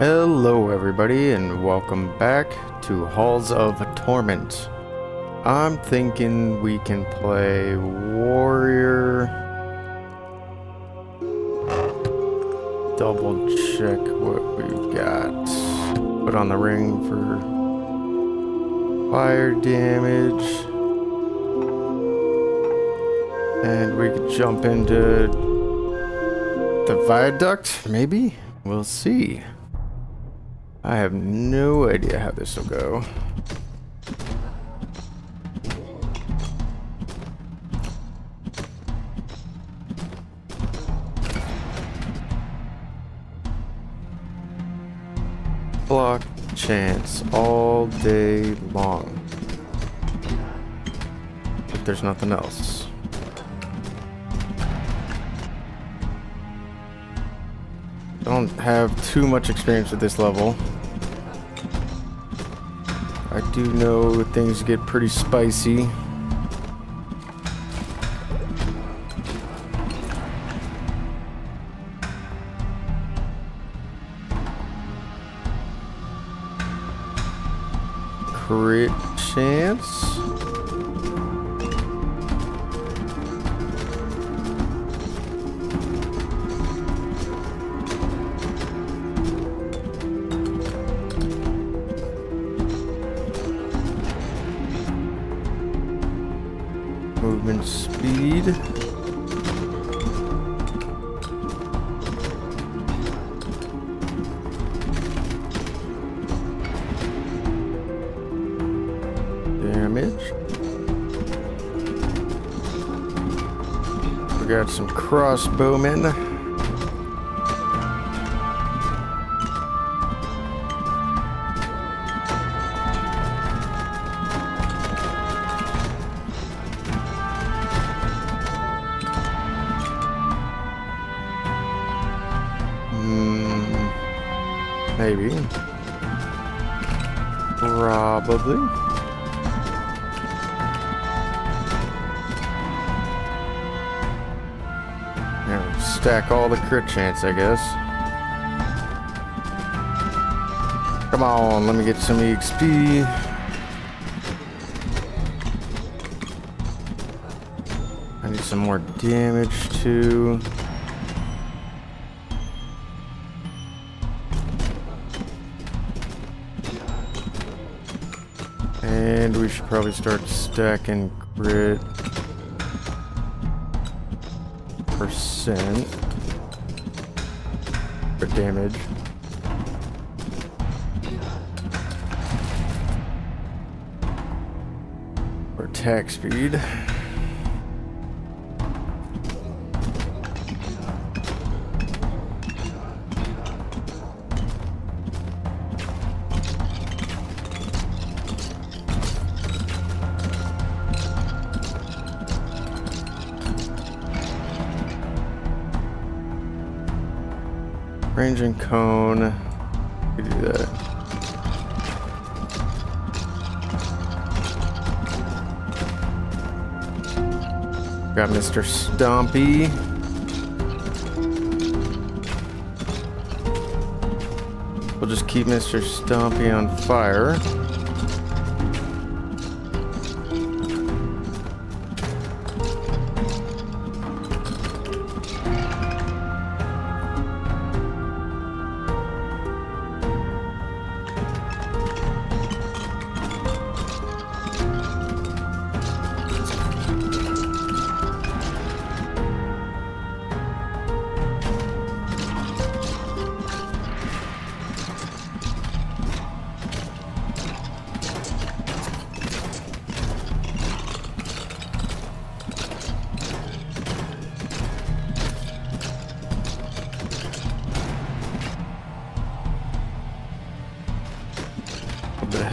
Hello, everybody, and welcome back to Halls of Torment. I'm thinking we can play Warrior. Double check what we've got. Put on the ring for fire damage. And we could jump into the viaduct, maybe? We'll see. I have no idea how this will go. Block chance all day long. If there's nothing else. don't have too much experience with this level. Do know things get pretty spicy. Speed. Damage. We got some crossbowmen. Crit chance, I guess. Come on, let me get some EXP. I need some more damage too. And we should probably start stacking crit percent for damage. Attack speed. Ranging cone. We do that. Got Mr. Stompy. We'll just keep Mr. Stompy on fire.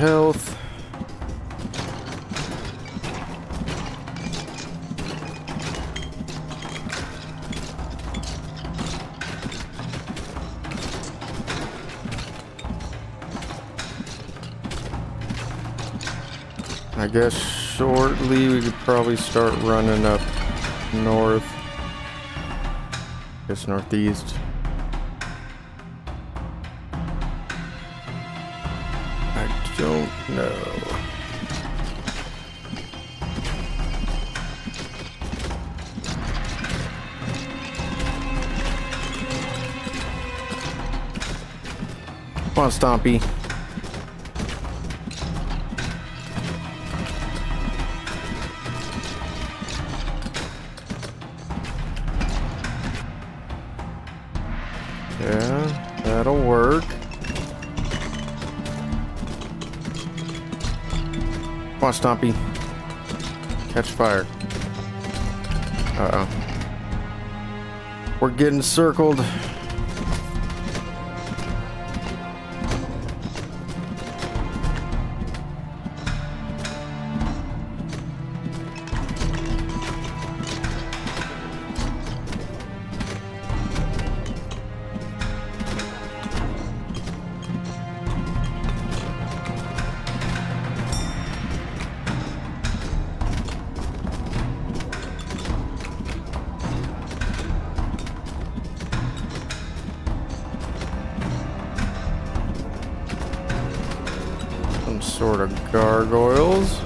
Health. I guess shortly we could probably start running up north. I Guess northeast. Stompy. Yeah, that'll work. Come on, Stompy. Catch fire. Uh-oh. We're getting circled. Gargoyles.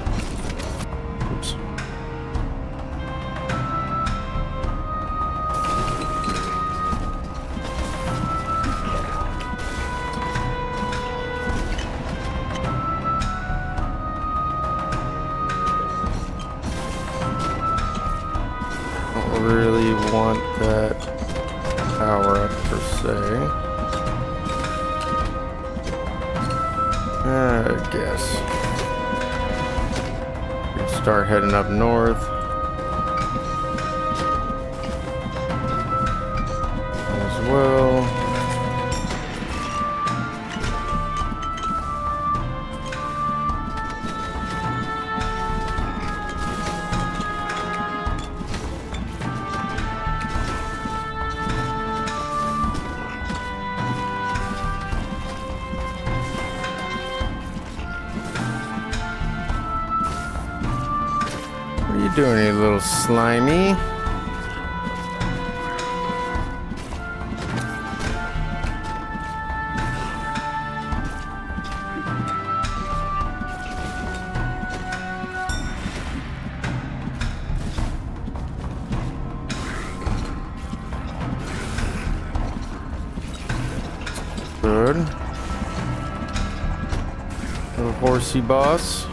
Doing, you little slimy? Good. Little horsey boss.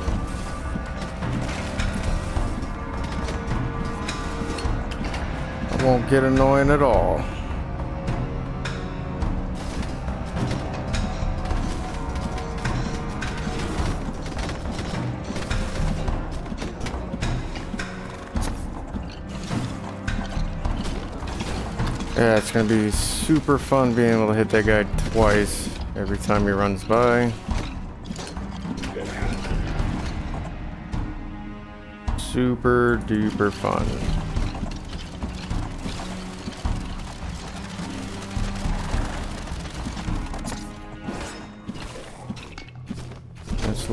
Won't get annoying at all. Yeah, it's gonna be super fun being able to hit that guy twice every time he runs by. Super duper fun.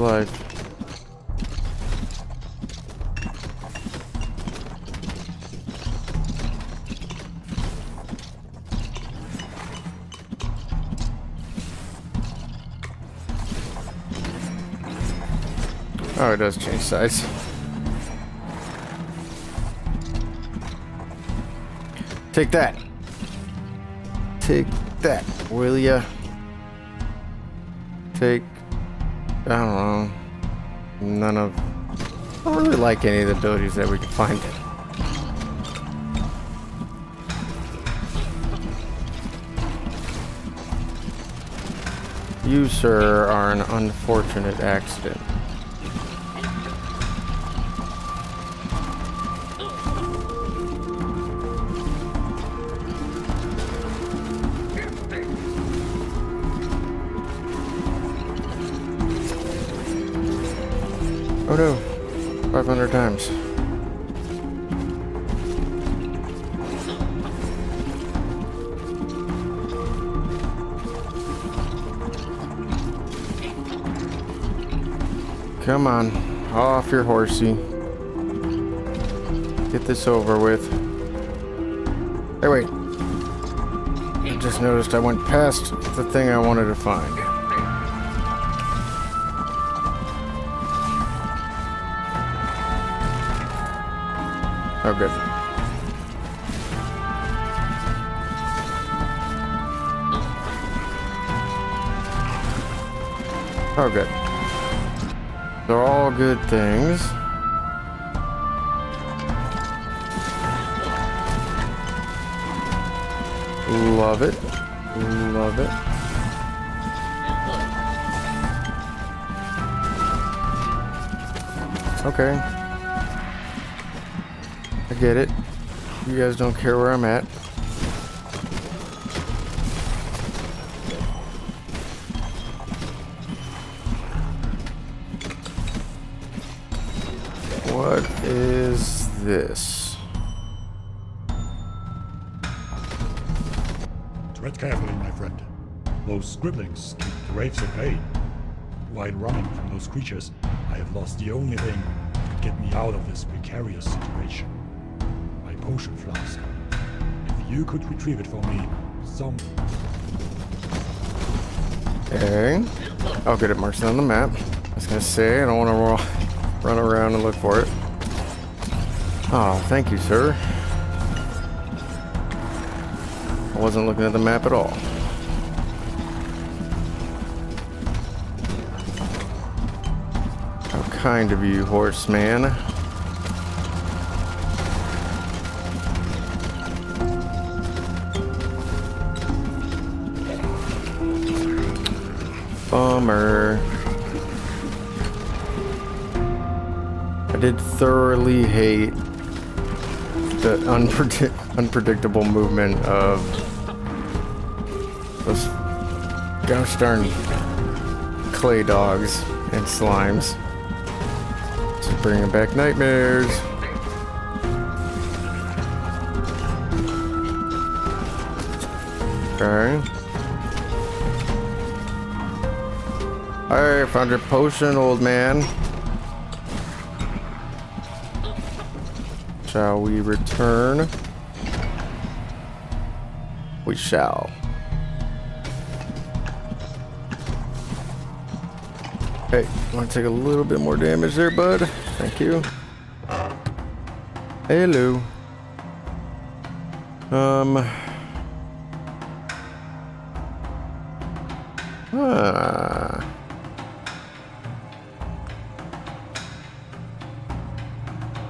Oh, it does change size. Take that. Take that, will ya? Take, I don't know, none of, I don't really like any of the abilities that we can find. You, sir, are an unfortunate accident. Come on. Off your horsey. Get this over with. Hey, wait. I just noticed I went past the thing I wanted to find. Oh, good. Oh, good. They're all good things. Love it. Love it. Okay. I get it. You guys don't care where I'm at. Scribblings keep graves at bay. While running from those creatures, I have lost the only thing that could get me out of this precarious situation. My potion flask. If you could retrieve it for me, some... Okay. I'll get it marked on the map. I was gonna say, I don't want to run around and look for it. Oh, thank you, sir. I wasn't looking at the map at all. Kind of you, horseman. Bummer. I did thoroughly hate the unpredict unpredictable movement of those gosh darn clay dogs and slimes. Bringing back nightmares. Okay. Alright, found your potion, old man. Shall we return? We shall. Hey, want to take a little bit more damage there, bud? Thank you. Hello. Um. Ah.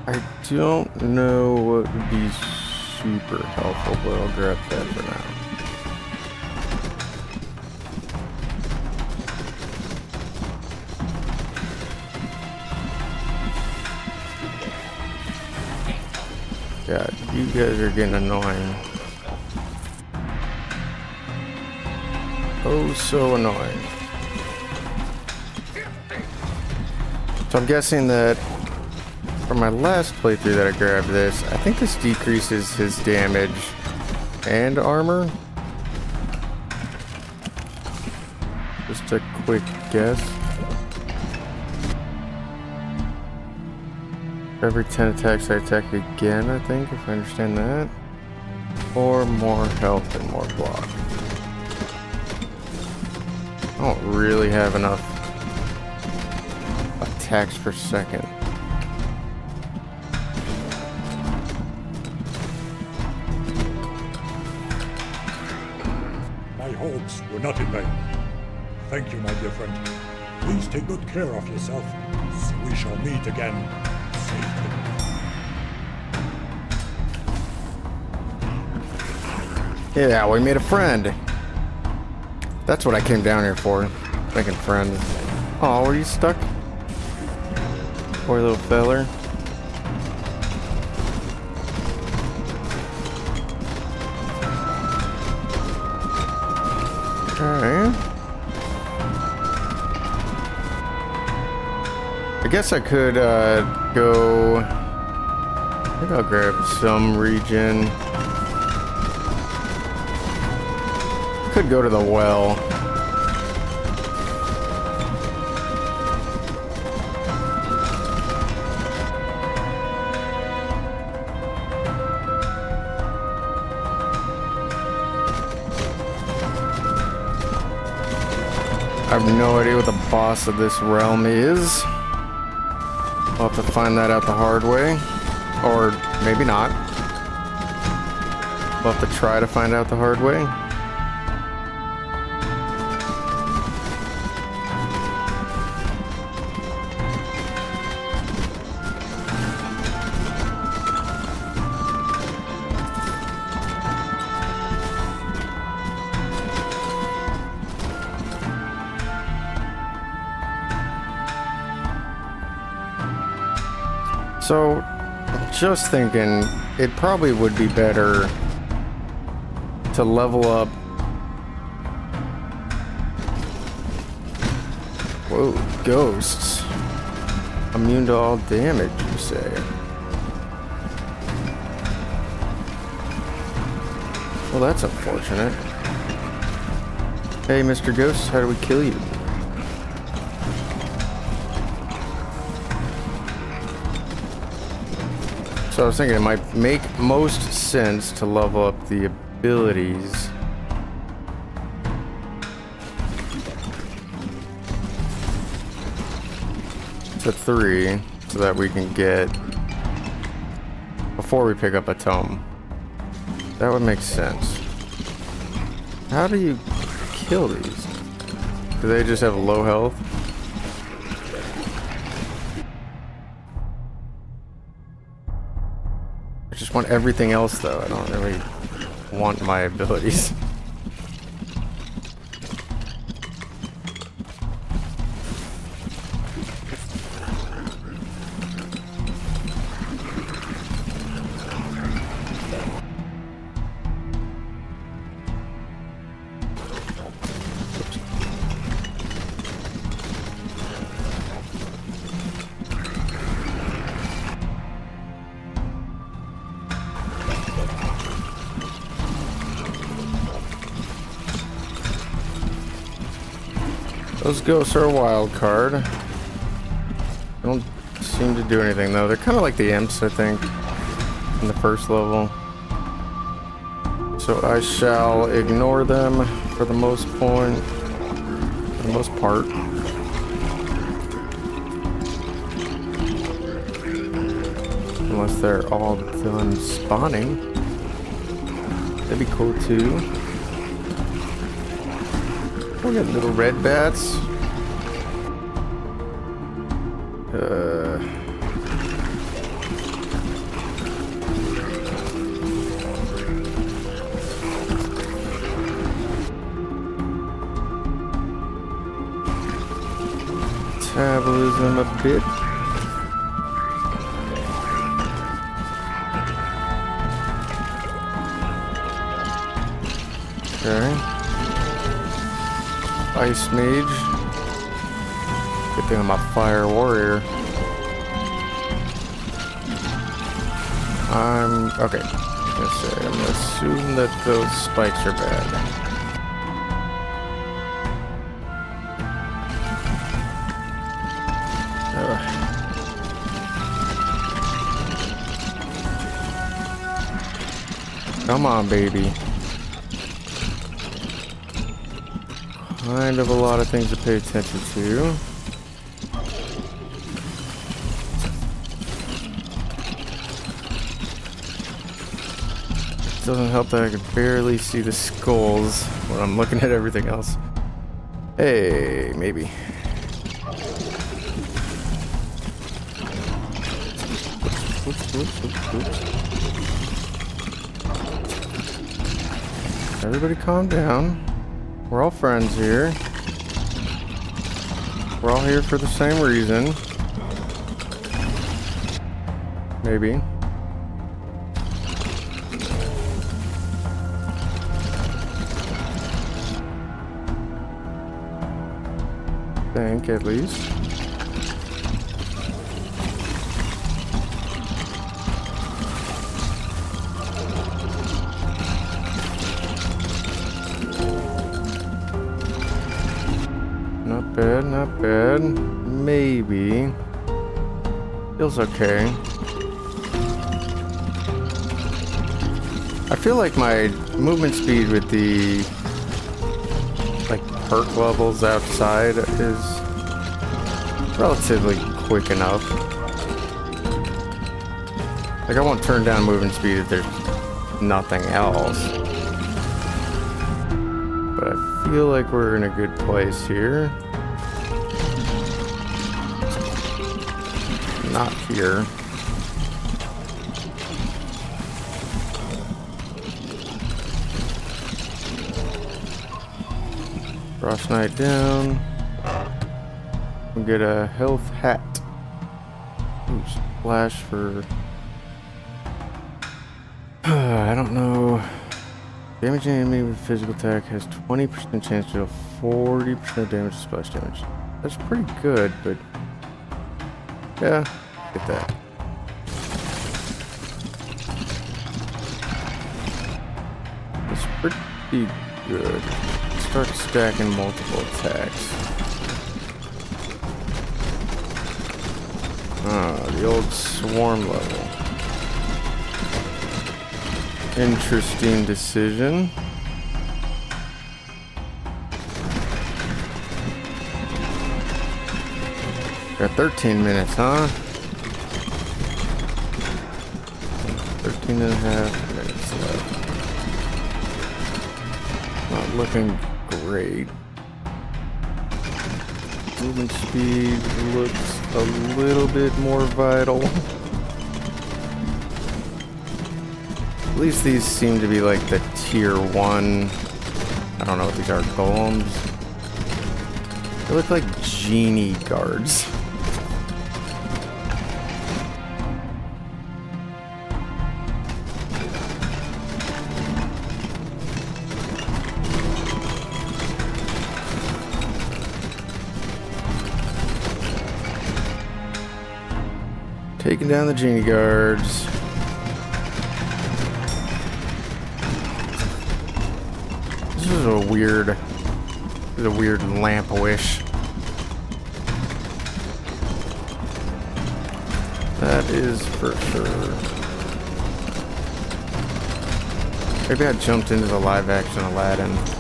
I don't know what would be super helpful, but I'll grab that for now. God, you guys are getting annoying. Oh, so annoying. So I'm guessing that for my last playthrough that I grabbed this, I think this decreases his damage and armor. Just a quick guess. Every 10 attacks I attack again, I think, if I understand that. Or more health and more block. I don't really have enough attacks per second. My hopes were not in vain. Thank you, my dear friend. Please take good care of yourself, so we shall meet again Yeah, we made a friend. That's what I came down here for. Making friends. Oh, were you stuck? Poor little feller. Alright. I guess I could uh, go. I think I'll grab some regen. Could go to the well. I have no idea what the boss of this realm is. I'll have to find that out the hard way. Or maybe not. We'll have to try to find out the hard way. So, just thinking, it probably would be better to level up. Whoa, ghosts. Immune to all damage, you say? Well, that's unfortunate. Hey, Mr. Ghost, how do we kill you? So I was thinking it might make most sense to level up the abilities. To three, so that we can get before we pick up a tome. That would make sense. How do you kill these? Do they just have low health? Want everything else though. I don't really want my abilities. Ghosts are a wild card. They don't seem to do anything though. They're kind of like the imps, I think, in the first level. So I shall ignore them for the most point, for the most part. Unless they're all done spawning. That'd be cool too. We got little red bats. Okay. Ice Mage. Good thing I'm a Fire Warrior. I'm... okay. I'm gonna assume that those spikes are bad. Come on, baby. Kind of a lot of things to pay attention to. Doesn't help that I can barely see the skulls when I'm looking at everything else. Hey, maybe. Oops, oops, oops, Everybody calm down. We're all friends here. We're all here for the same reason. Maybe. Think, at least. Feels okay. I feel like my movement speed with the like perk levels outside is relatively quick enough. Like, I won't turn down movement speed if there's nothing else. But I feel like we're in a good place here. Not here. Frost Knight down. We'll get a health hat. Ooh, splash for... I don't know. Damaging enemy with physical attack has 20% chance to deal 40% damage to splash damage. That's pretty good, but... Yeah, get that. It's pretty good. Start stacking multiple attacks. Ah, the old swarm level. Interesting decision. Got 13 minutes, huh? 13 and a half minutes left. Not looking great. Movement speed looks a little bit more vital. At least these seem to be like the tier 1. I don't know what these are, golems. They look like genie guards. Taking down the genie guards. This is a weird, this is a weird lamp wish. That is for sure. Maybe I jumped into the live action Aladdin.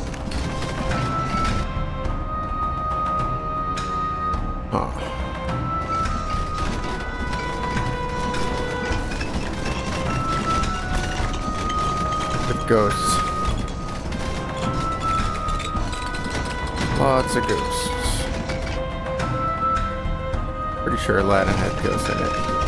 Ghosts. Lots of ghosts. Pretty sure Aladdin had ghosts in it.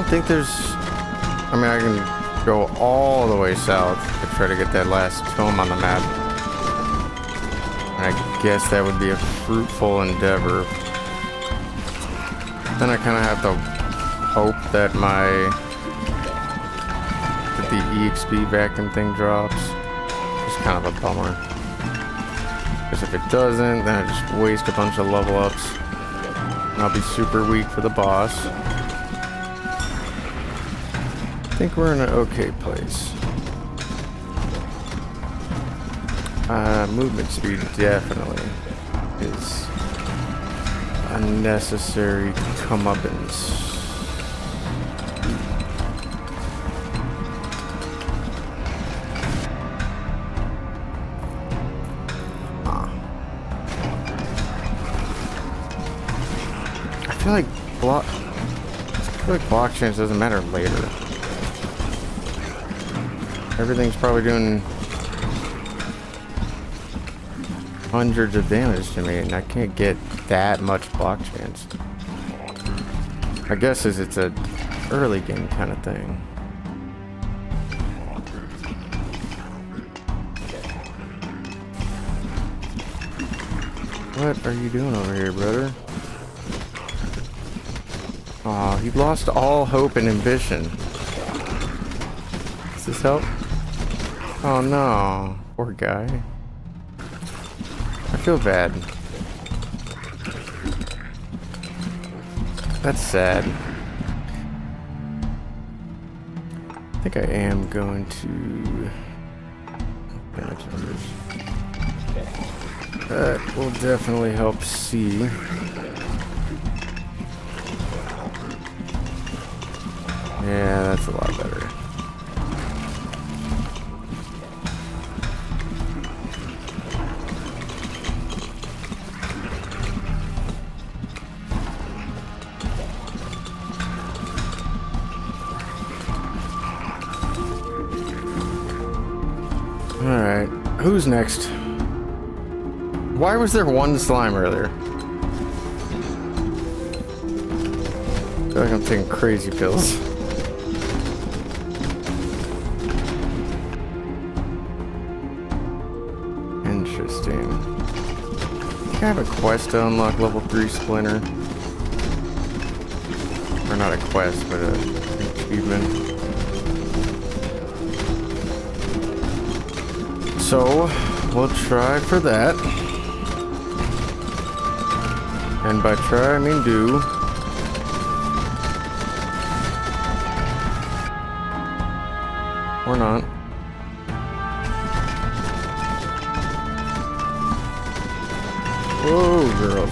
Don't think there's... I mean, I can go all the way south to try to get that last tome on the map. I guess that would be a fruitful endeavor. Then I kind of have to hope that my... that the EXP vacuum thing drops. It's kind of a bummer. Because if it doesn't, then I just waste a bunch of level ups. And I'll be super weak for the boss. I think we're in an okay place. Uh, movement speed definitely is unnecessary comeuppance. Ah. I feel like block. I feel like block chance doesn't matter later. Everything's probably doing hundreds of damage to me, and I can't get that much block chance. I guess as it's a early game kind of thing. What are you doing over here, brother? Aw, oh, he lost all hope and ambition. Does this help? Oh no, poor guy. I feel bad. That's sad. I think I am going to open numbers. That will definitely help see. Yeah, that's a lot better. Next? Why was there one slime earlier? I feel like I'm taking crazy pills. Interesting. I have a quest to unlock level 3 Splinter. Or not a quest, but a achievement. So, we'll try for that. And by try, I mean do. Or not. Whoa, girls.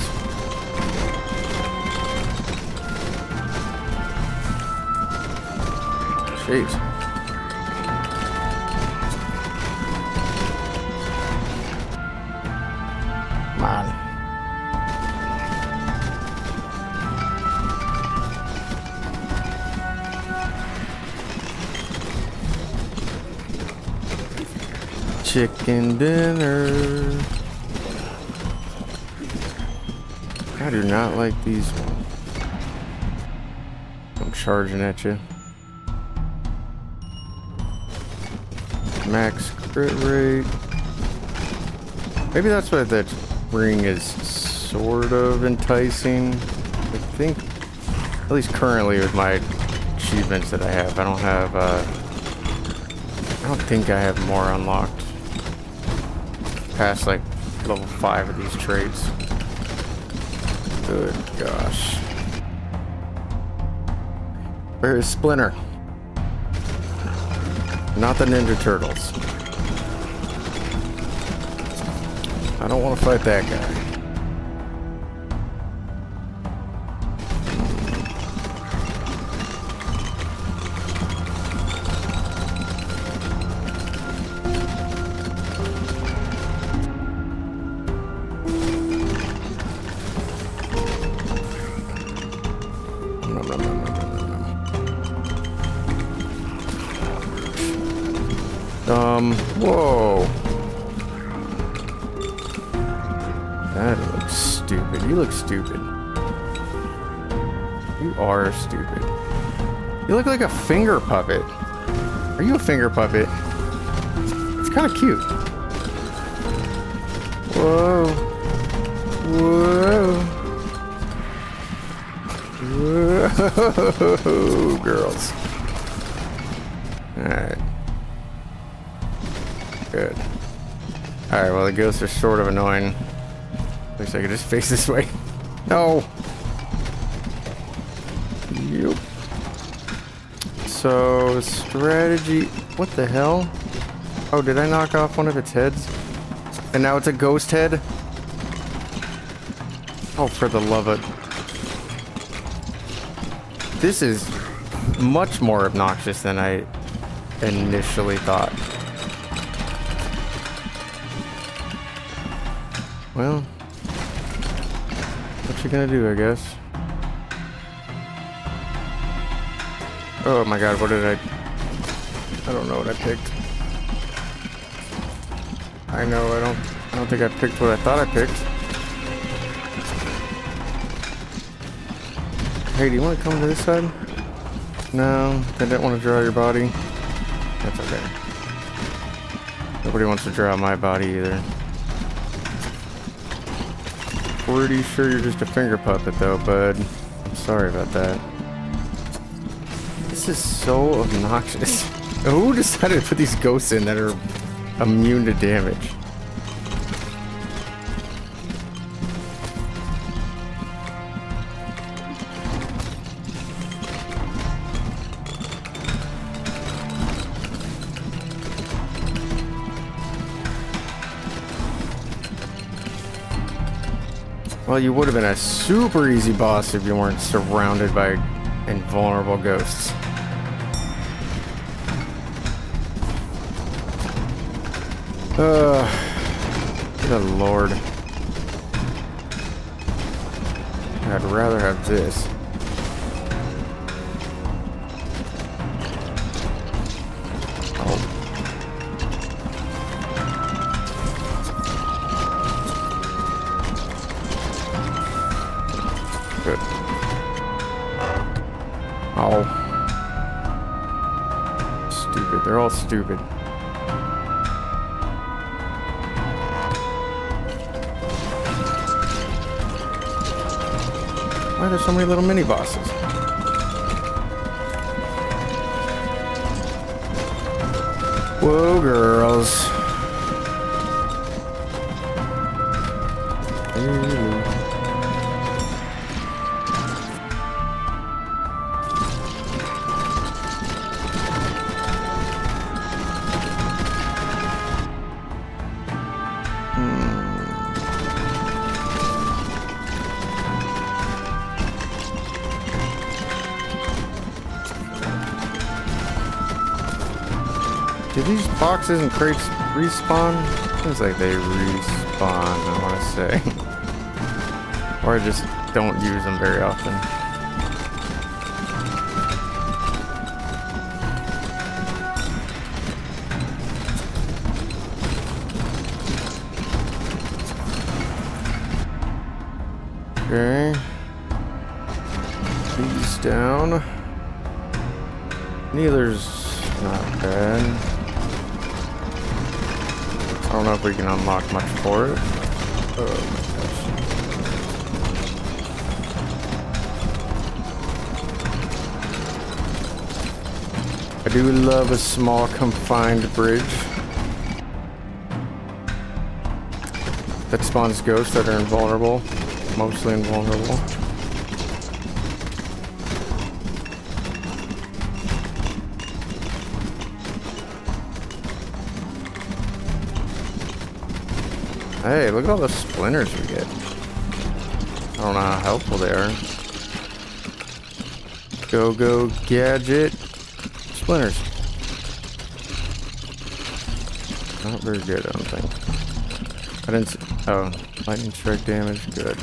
Jeez. Chicken dinner. I do not like these ones. I'm charging at you. Max crit rate. Maybe that's why that ring is sort of enticing. I think, at least currently with my achievements that I have, I don't have, uh, I don't think I have more unlocked. Past like level 5 of these traits. Good gosh. Where is Splinter? Not the Ninja Turtles. I don't want to fight that guy. You look like a finger puppet. Are you a finger puppet? It's kind of cute. Whoa. Whoa. Whoa, girls. Alright. Good. Alright, well, the ghosts are sort of annoying. Wish I could just face this way. No! So, strategy... What the hell? Oh, did I knock off one of its heads? And now it's a ghost head? Oh, for the love of... This is much more obnoxious than I initially thought. Well, what you gonna do, I guess? Oh my god, what did I... I don't know what I picked. I know, I don't... I don't think I picked what I thought I picked. Hey, do you want to come to this side? No, I didn't want to draw your body. That's okay. Nobody wants to draw my body either. Pretty sure you're just a finger puppet though, bud. Sorry about that. So obnoxious. Who decided to put these ghosts in that are immune to damage? Well, you would have been a super easy boss if you weren't surrounded by invulnerable ghosts. Uh, good lord. I'd rather have this. Stupid. They're all stupid. Why are there so many little mini bosses? Whoa, girls. Boxes and crates respawn? Seems like they respawn, I want to say. or I just don't use them very often. Okay. These down. Neither's not bad. I don't know if we can unlock much for it. Oh I do love a small confined bridge. That spawns ghosts that are invulnerable. Mostly invulnerable. Hey, look at all the splinters we get. I don't know how helpful they are. Go, go, gadget. Splinters. Not very good, I don't think. I didn't see, oh, lightning strike damage, good.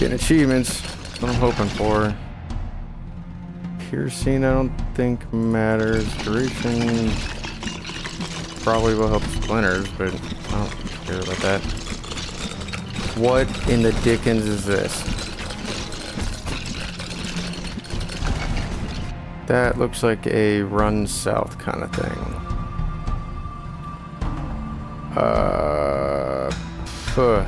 Getting achievements, that's what I'm hoping for. Piercing, I don't think matters. Duration probably will help splinters, but care about that. What in the dickens is this? That looks like a run south kind of thing. Uh, huh.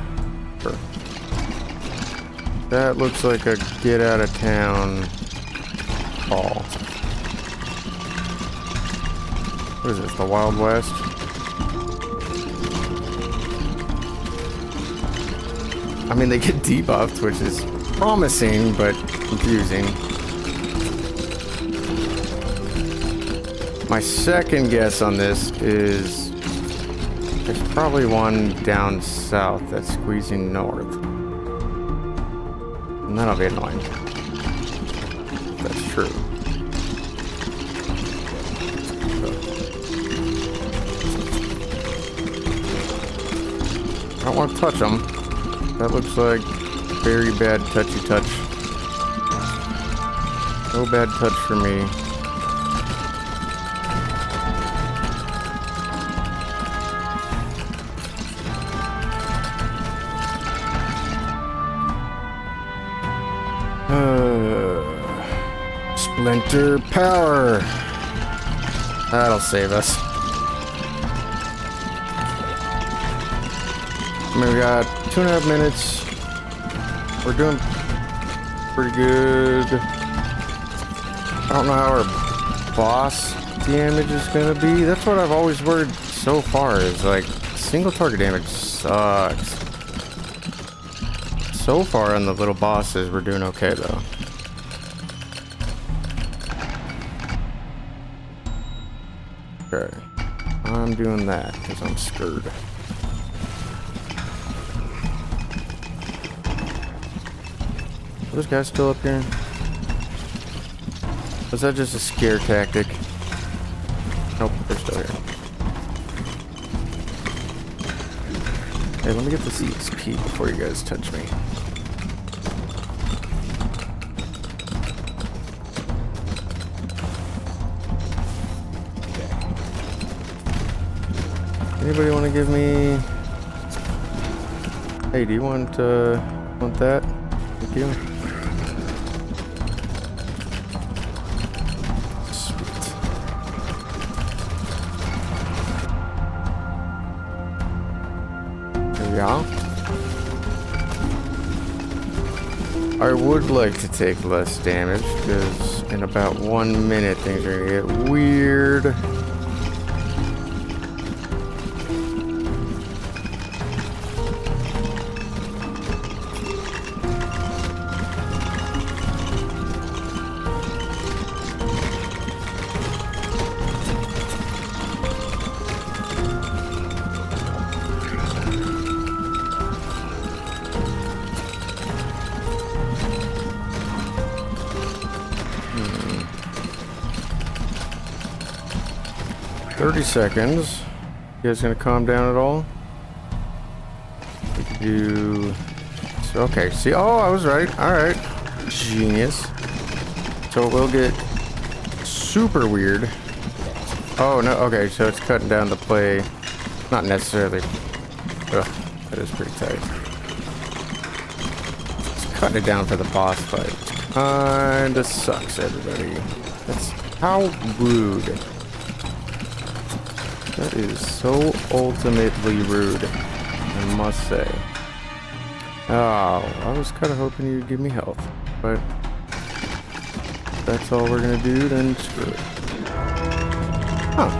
That looks like a get out of town call. What is this, the Wild West? I mean, they get debuffed, which is promising, but confusing. My second guess on this is there's probably one down south that's squeezing north. And that'll be annoying. That's true. I don't want to touch them. That looks like very bad touchy touch. No bad touch for me. Uh, splinter power. That'll save us. I mean, we got two and a half minutes. We're doing pretty good. I don't know how our boss damage is gonna be. That's what I've always worried so far is like single target damage sucks. So far on the little bosses, we're doing okay though. Okay. I'm doing that because I'm scared. Those guys still up here? Was that just a scare tactic? Nope, they're still here. Hey, let me get this EXP before you guys touch me. Okay. Anybody want to give me... Hey, do you want, uh, want that? Thank you. Would like to take less damage, because in about one minute things are gonna get weird. Thirty seconds. You guys gonna calm down at all? We could do. so- Okay. See. Oh, I was right. All right. Genius. So it will get super weird. Oh no. Okay. So it's cutting down the play. Not necessarily. Ugh, that is pretty tight. It's cutting it down for the boss fight. Kinda sucks, everybody. That's how rude. That is so ultimately rude, I must say. Oh, I was kind of hoping you'd give me health, but that's all we're gonna do, then screw it. Huh.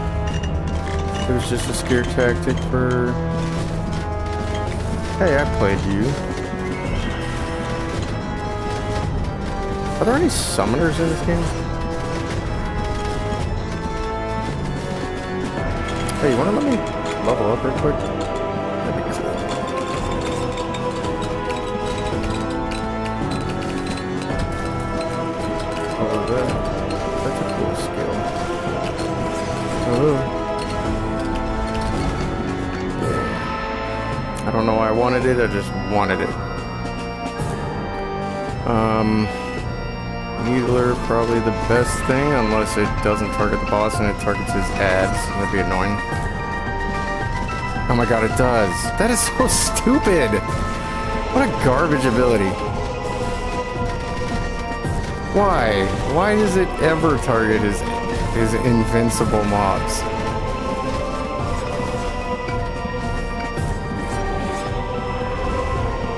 It was just a scare tactic for... Hey, I played you. Are there any summoners in this game? Hey, you wanna let me level up real quick? That'd be cool. Oh, that, that's a cool skill. Oh. I don't know why I wanted it, I just wanted it. Um, Needler, probably the best thing, unless it doesn't target the boss and it targets his ads. That'd be annoying. Oh my god, it does. That is so stupid. What a garbage ability. Why? Why does it ever target his, his invincible mobs?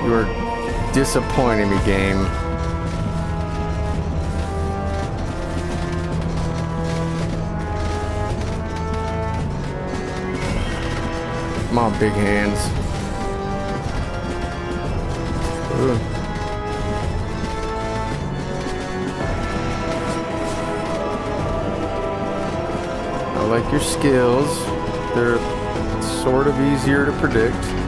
You are disappointing me, game. Big hands. I like your skills. They're sort of easier to predict.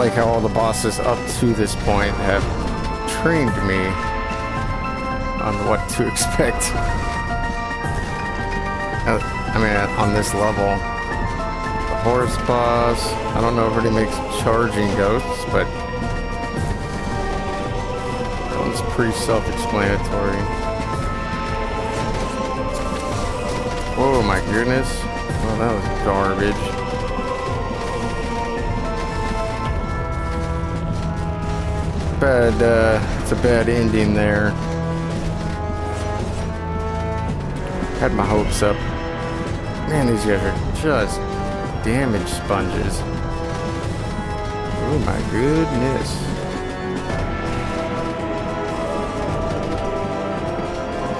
Like how all the bosses up to this point have trained me on what to expect. Uh, I mean, on this level. The horse boss, I don't know if it makes charging ghosts, but that one's pretty self-explanatory. Oh my goodness. Oh, that was garbage. Bad, uh, it's a bad ending there. Had my hopes up. Man, these guys are just damage sponges. Oh my goodness.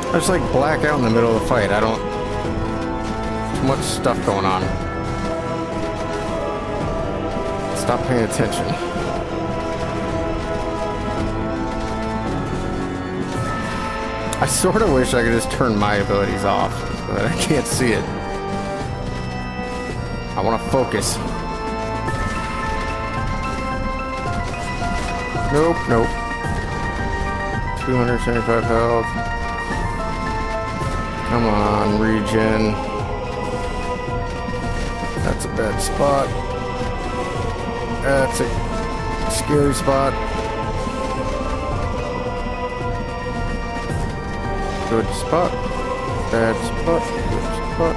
I just like black out in the middle of the fight. I don't... Too much stuff going on. Stop paying attention. I sort of wish I could just turn my abilities off, but I can't see it. I want to focus. Nope, nope. 275 health. Come on, regen. That's a bad spot. That's a scary spot. Good spot. Bad spot. Good spot.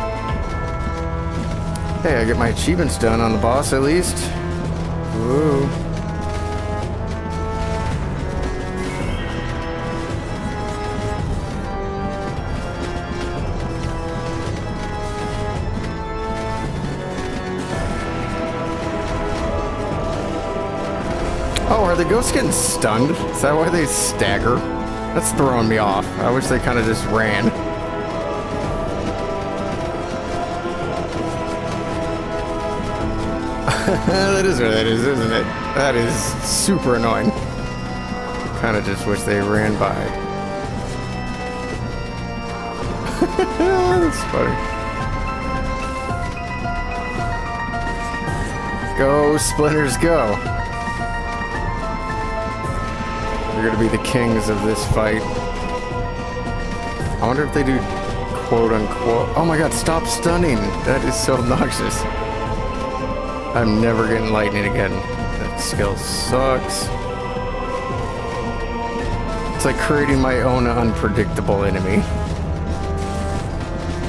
Hey, I get my achievements done on the boss at least. Ooh. Oh, are the ghosts getting stunned? Is that why they stagger? That's throwing me off. I wish they kind of just ran. that is what that is, isn't it? That is super annoying. Kind of just wish they ran by. That's funny. Go, Splinters, go. You're gonna be the kings of this fight. I wonder if they do quote unquote. Oh my god, stop stunning. That is so obnoxious. I'm never getting lightning again. That skill sucks. It's like creating my own unpredictable enemy.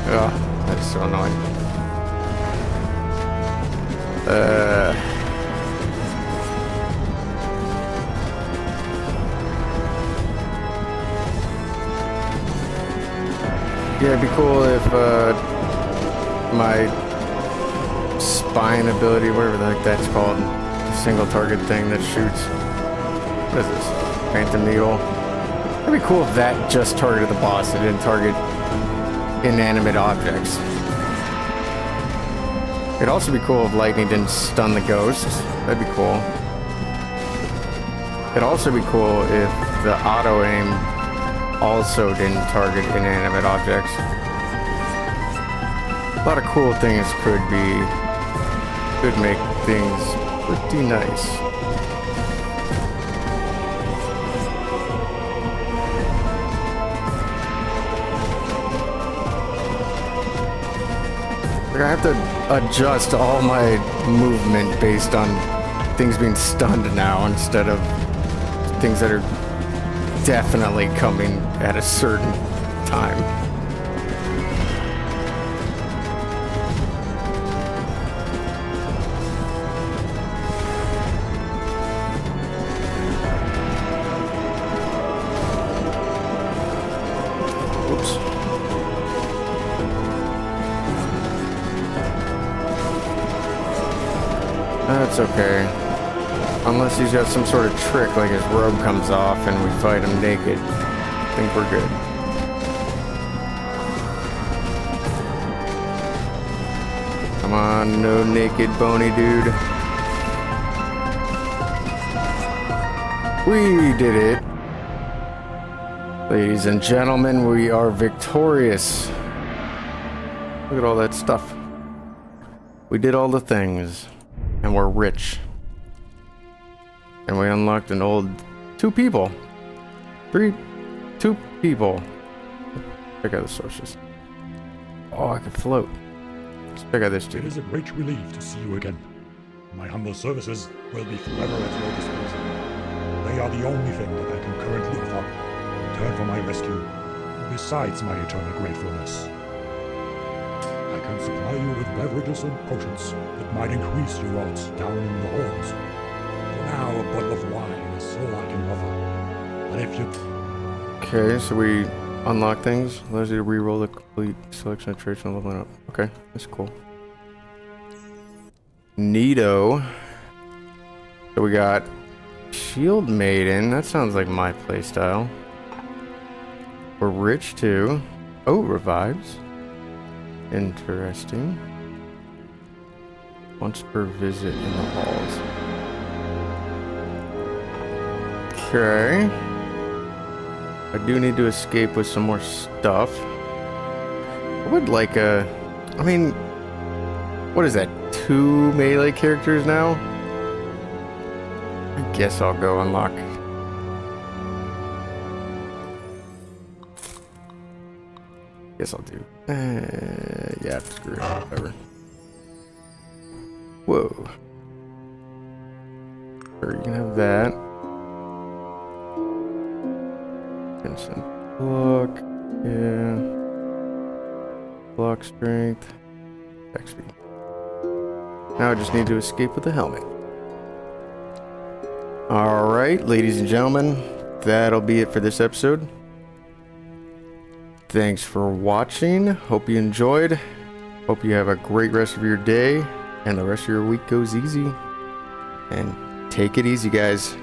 Ugh, that's so annoying. Uh... Yeah, it'd be cool if uh, my spine ability, whatever the heck that's called. The single target thing that shoots. What is this? Phantom Needle. That'd be cool if that just targeted the boss. It didn't target inanimate objects. It'd also be cool if lightning didn't stun the ghost. That'd be cool. It'd also be cool if the auto aim also didn't target inanimate objects. A lot of cool things could be could make things pretty nice. Like I have to adjust all my movement based on things being stunned now instead of things that are definitely coming at a certain time. That's okay. Unless he's got some sort of trick, like his robe comes off and we fight him naked. I think we're good. Come on, no naked bony dude. We did it. Ladies and gentlemen, we are victorious. Look at all that stuff. We did all the things. And we're rich. And we unlocked an old... Two people. Three... Two people. Check out the sources. Oh, I can float. Let's check out this dude. It is a great relief to see you again. My humble services will be forever at your disposal. They are the only thing that I can currently offer. Turn for my rescue, besides my eternal gratefulness I can supply you with beverages and potions that might increase your odds down in the halls. Now, a bottle of wine is all I can offer. And if you... Okay, so we unlock things. Allows you to re-roll the complete selection of traits and leveling up. Okay, that's cool. Neato. So we got Shield Maiden. That sounds like my playstyle. We're rich too. Oh, revives. Interesting. Once per visit in the halls. Okay. I do need to escape with some more stuff. I would like a... I mean... What is that? Two melee characters now? I guess I'll go unlock Guess I'll do. Uh, yeah, screw it. Whatever. Whoa. Sure, you can have that. Instant block. Yeah. Block strength. Speed. Now I just need to escape with the helmet. Alright, ladies and gentlemen, that'll be it for this episode. Thanks for watching. Hope you enjoyed. Hope you have a great rest of your day and the rest of your week goes easy. And take it easy, guys.